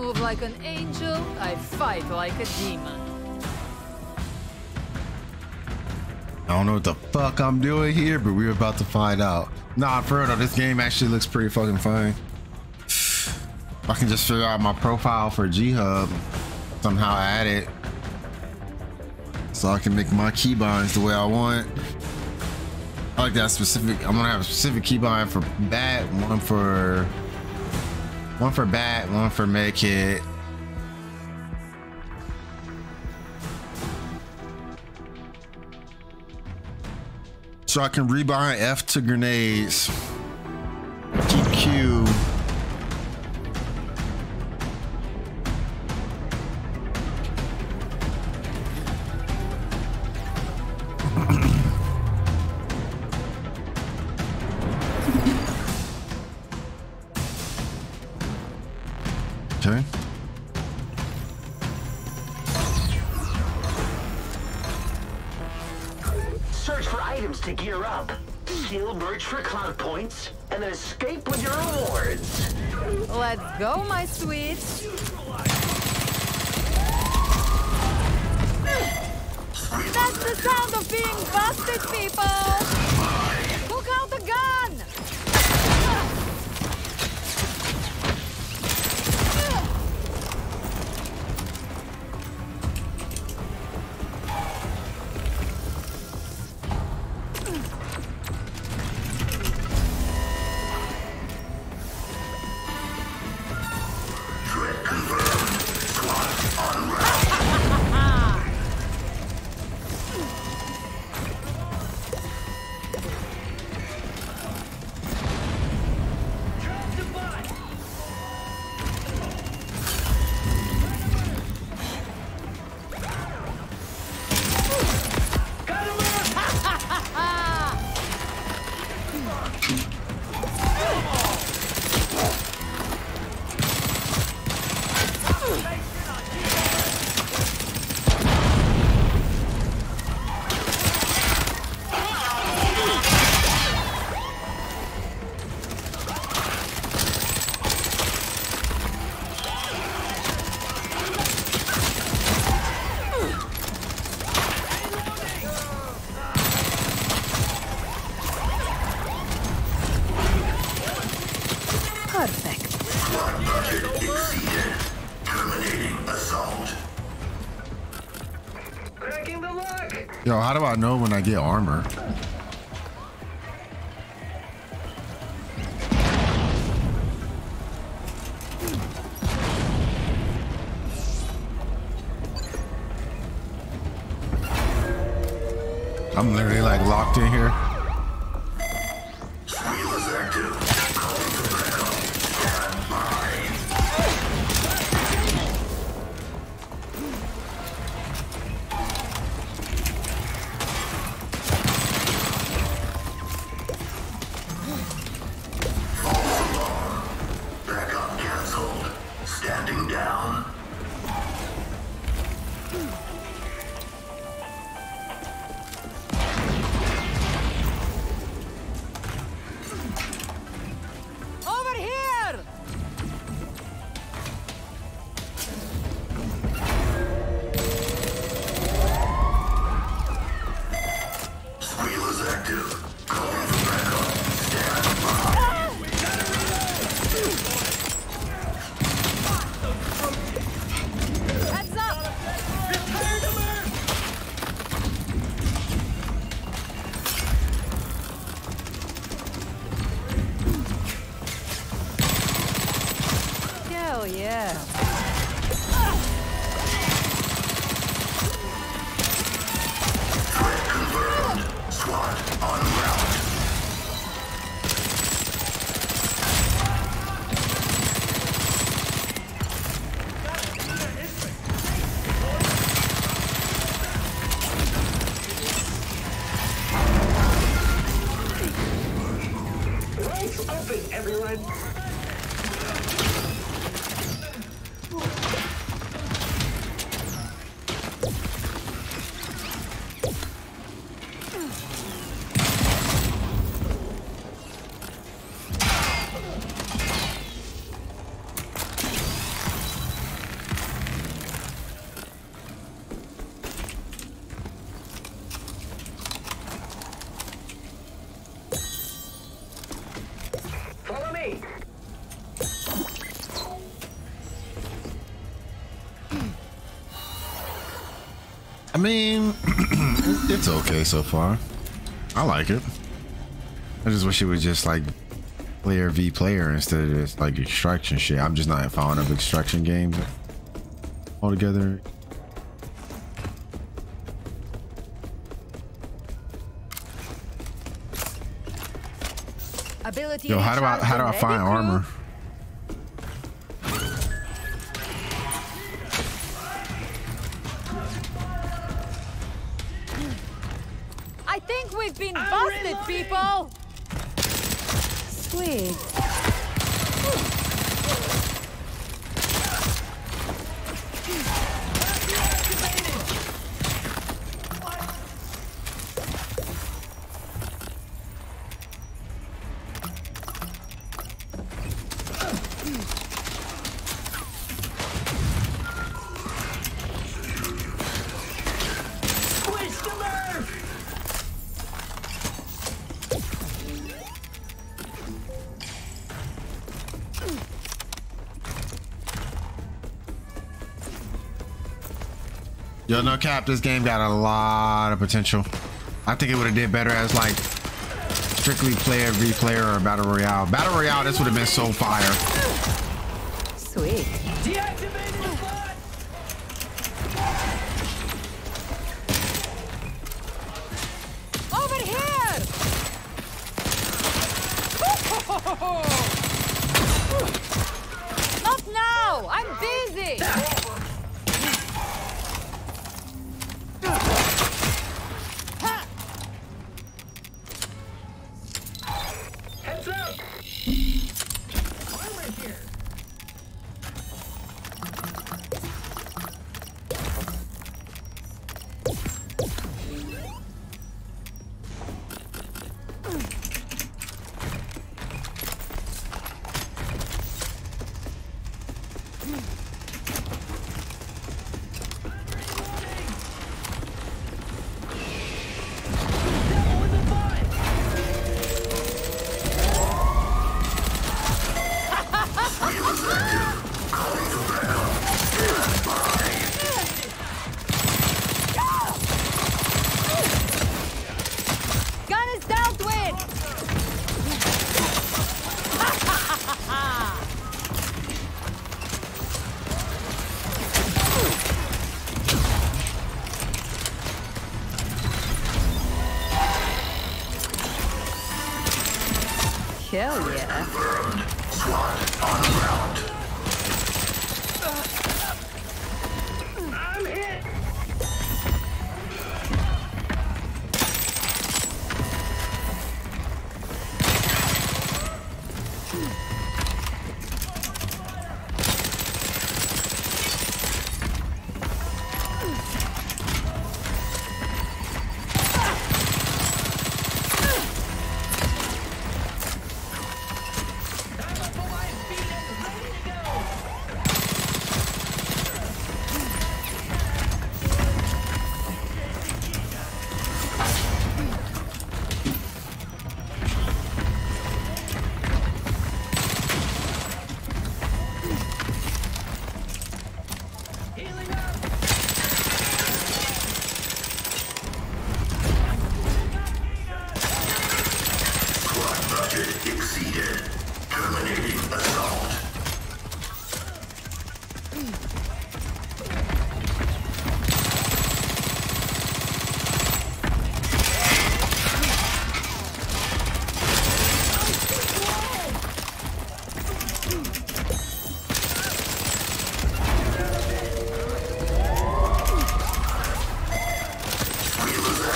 move like an angel, I fight like a demon. I don't know what the fuck I'm doing here, but we're about to find out. Nah, for real this game actually looks pretty fucking fun. I can just figure out my profile for G-Hub, somehow add it, so I can make my keybinds the way I want. I like that specific. I'm gonna have a specific keybind for bat, one for one for bat, one for medkit. So I can rebind F to grenades. Items to gear up. Steal merch for cloud points, and then escape with your rewards. Let's go, my sweets. That's the sound of being busted, people! I get armor? I'm literally like locked in here. Yeah. Mean, it's okay so far. I like it. I just wish it was just like player v player instead of just like extraction shit. I'm just not fond of extraction games altogether. Ability Yo, how do I how do I find armor? Yo, no cap, this game got a lot of potential. I think it would have did better as like strictly player v player or battle royale. Battle royale, this would have been so fire. Sweet. Deactivating the bot! Over here! Not now! I'm busy!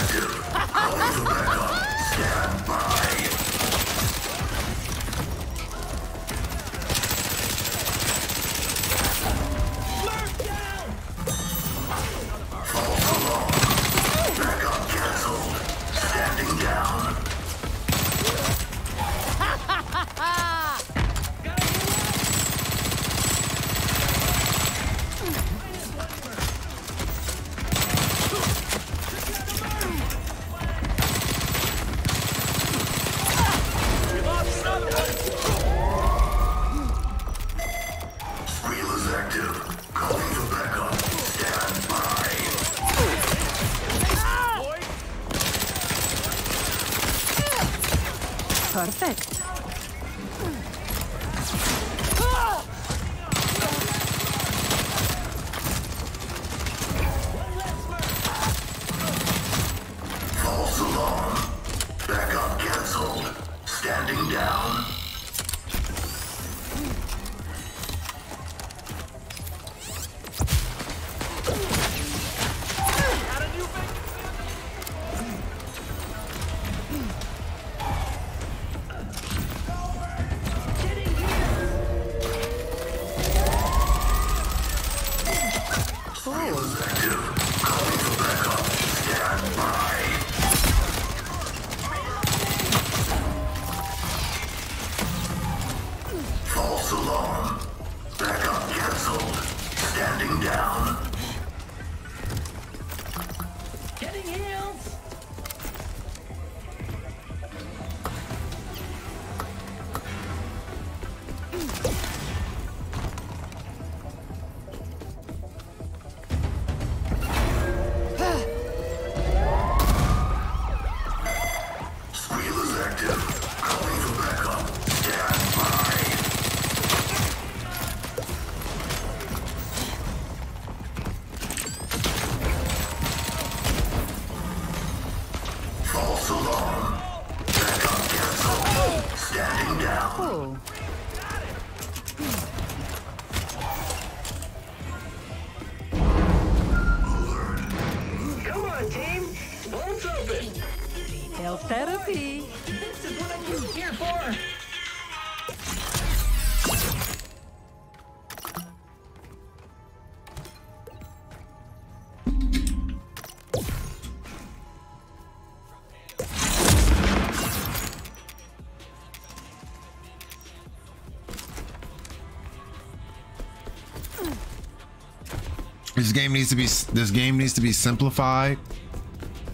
Stand by. Health therapy. This is what I'm here for. This game needs to be this game needs to be simplified,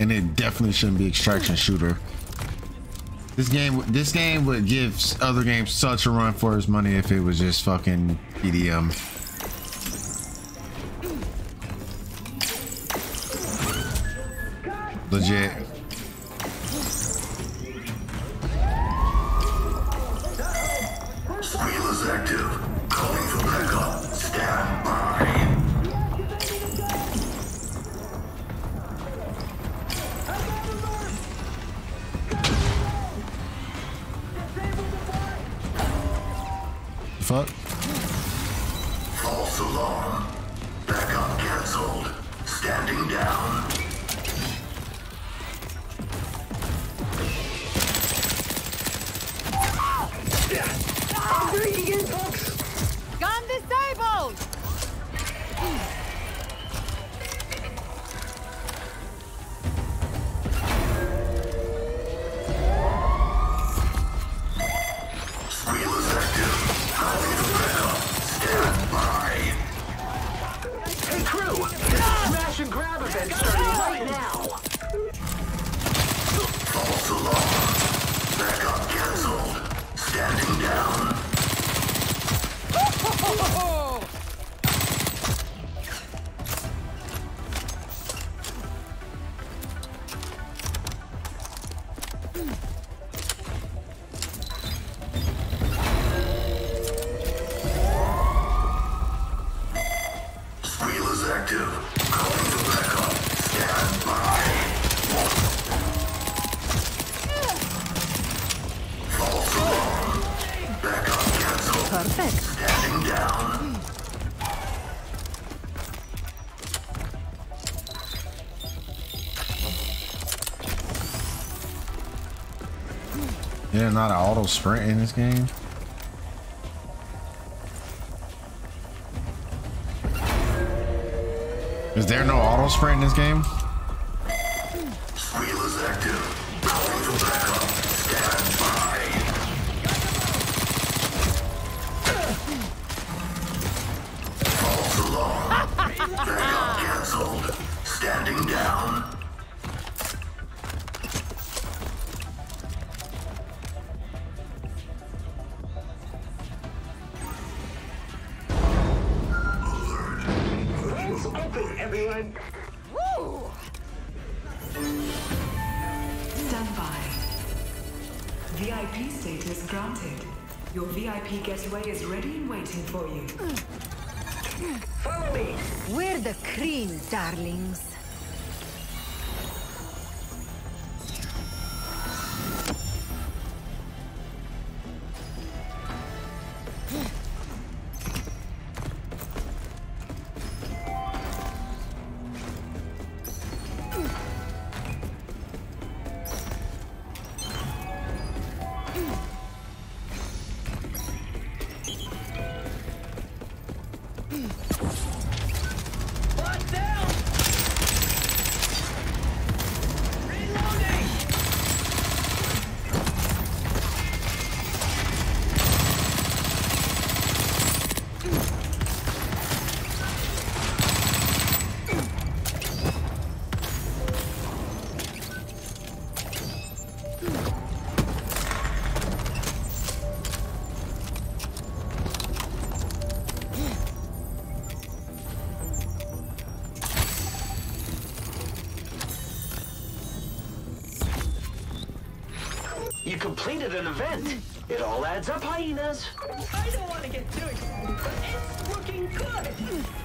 and it definitely shouldn't be extraction shooter. This game this game would give other games such a run for its money if it was just fucking TDM. Legit. False alarm. Backup canceled. Standing down. I'm now. Standing down. Perfect. Standing down. Yeah, not an auto sprint in this game. Is there no auto sprint in this game? VIP getaway is ready and waiting for you. Follow me. We're the cream, darlings. Completed an event. It all adds up, hyenas. I don't want to get too excited, but it's looking good.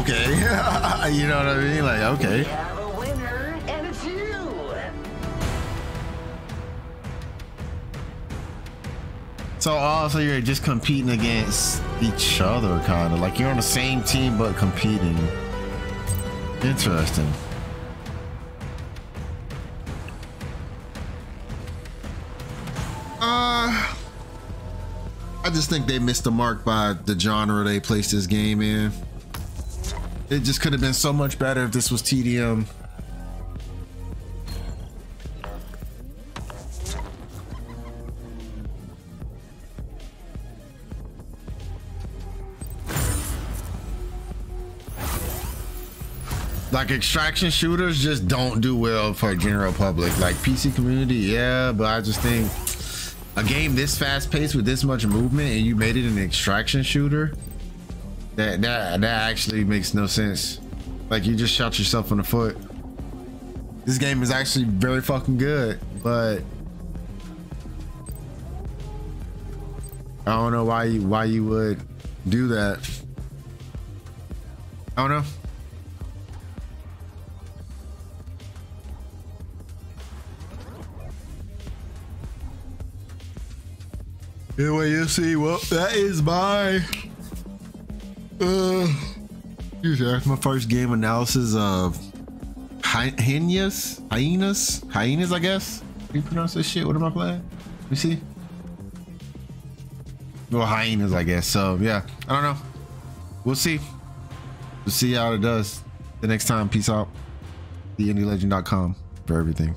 Okay, you know what I mean? Like, okay. have a winner, and it's you. So also you're just competing against each other, kind of like you're on the same team but competing. Interesting. Uh, I just think they missed the mark by the genre they placed this game in. It just could have been so much better if this was TDM. like extraction shooters just don't do well for general public like pc community yeah but i just think a game this fast paced with this much movement and you made it an extraction shooter that that that actually makes no sense. Like you just shot yourself in the foot. This game is actually very fucking good but i don't know why you why you would do that. I don't know. Anyway, you see, well, that is my uh, usually that's my first game analysis of hy- hyenas, hyenas, hyenas. I guess. You pronounce this shit? What am I playing? Let me see. Well, hyenas, I guess. So yeah, I don't know. We'll see. We'll see how it does the next time. Peace out. TheIndieLegend.com for everything.